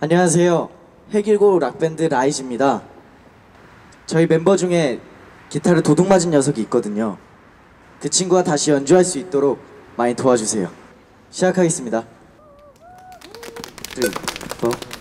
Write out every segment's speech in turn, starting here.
안녕하세요. 해길고 락밴드 라이즈입니다. 저희 멤버 중에 기타를 도둑 맞은 녀석이 있거든요. 그 친구가 다시 연주할 수 있도록 많이 도와주세요. 시작하겠습니다. 3, 4.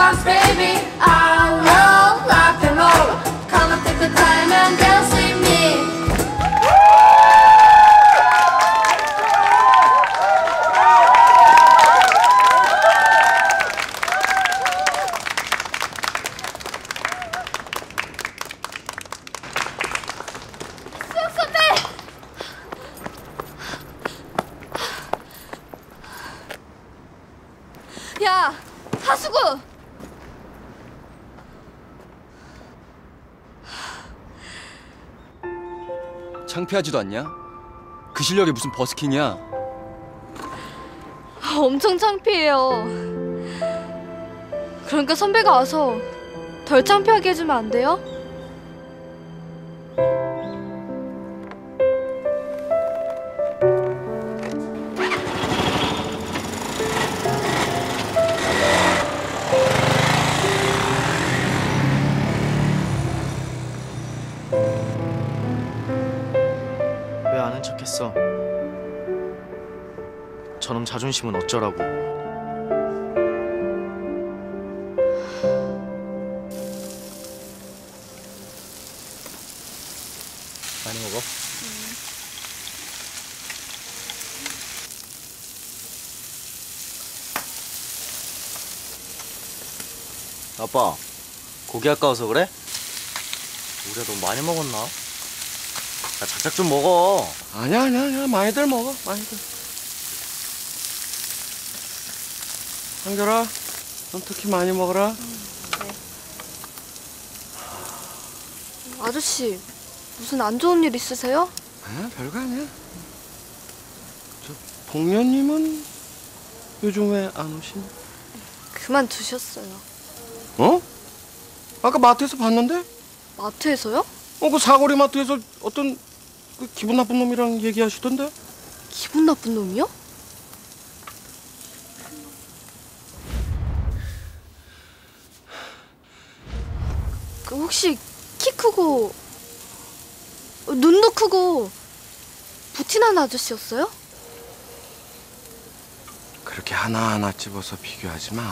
dime into the box, baby. I love rock and roll. Come and take the time and dance with me. 야, 하수구! 창피하지도 않냐? 그 실력이 무슨 버스킹이야? 아, 엄청 창피해요. 그러니까 선배가 와서 덜 창피하게 해주면 안 돼요? 왜 아는 척했어? 저놈 자존심은 어쩌라고? 많이 먹어? 아빠, 고기 아까워서 그래? 우리가 너무 많이 먹었나? 야, 작작 좀 먹어. 아니야 아니야 아니야 많이들 먹어 많이들 한결아 넌 특히 많이 먹어라 아저씨, 무슨 안 좋은 일 있으세요? 아 별거 아니야 저 복면님은 요즘 왜 안 오시니? 그만 두셨어요. 어? 아까 마트에서 봤는데? 마트에서요? 어 그 사거리 마트에서 어떤 그 기분 나쁜 놈이랑 얘기하시던데? 기분 나쁜 놈이요? 그 혹시 키 크고 어, 눈도 크고 부티나는 아저씨였어요? 그렇게 하나하나 집어서 비교하지 마